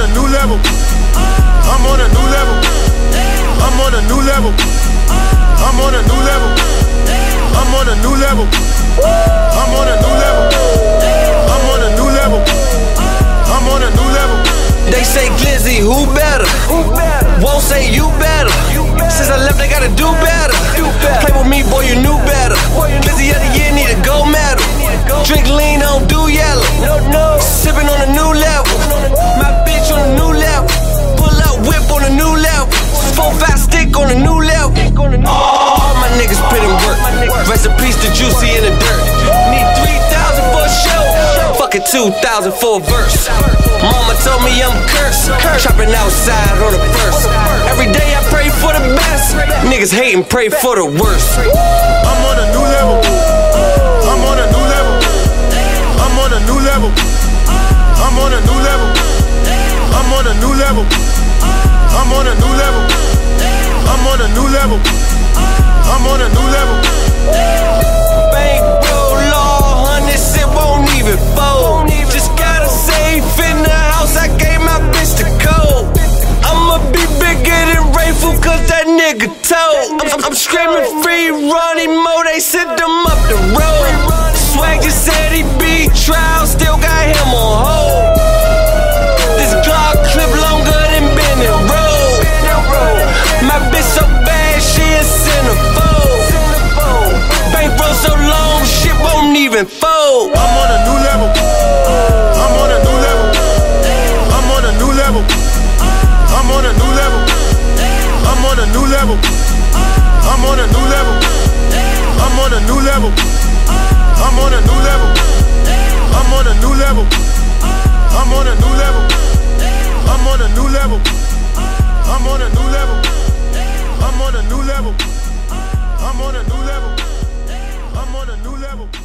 a new level. I'm on a new level. I'm on a new level. I'm on a new level. I'm on a new level. I'm on a new level. I'm on a new level. I'm on a new level. They say Glizzy, who better? Won't say you better. Rest in peace to Juicy in the dirt. Need 3,000 for a show. Fuck it, 2,000 for a verse. Mama told me I'm cursed. Trapping outside on the first. Every day I pray for the best. Niggas hate and pray for the worst. I'm on a new level. I'm on a new level. I'm on a new level. I'm on a new level. I'm on a new level. I'm on a new level. I'm on a new level. I'm on a new level. Bankroll it won't even fold. Just got a safe in the house, I gave my bitch the code. I'ma be bigger than Rayful, cause that nigga told. I'm, I'm screaming free Ronnie Mo, they sent them up the road. Won't fold. I'm on a new level. I'm on a new level. I'm on a new level. I'm on a new level. I'm on a new level. I'm on a new level. I'm on a new level. I'm on a new level. I'm on a new level. I'm on a new level. I'm on a new level. I'm on a new level. I'm on a new level. I'm on a new level. I'm on a new level.